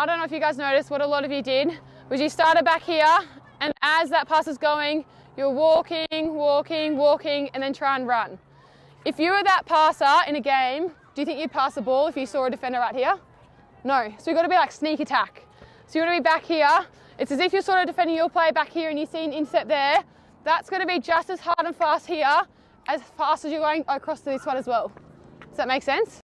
I don't know if you guys noticed what a lot of you did, was you started back here and as that pass is going, you're walking, walking, walking, and then try and run. If you were that passer in a game, do you think you'd pass the ball if you saw a defender right here? No. So you've got to be like sneak attack. So you want to be back here. It's as if you're sort of defending your play back here and you see an intercept there. That's going to be just as hard and fast here as fast as you're going across to this one as well. Does that make sense?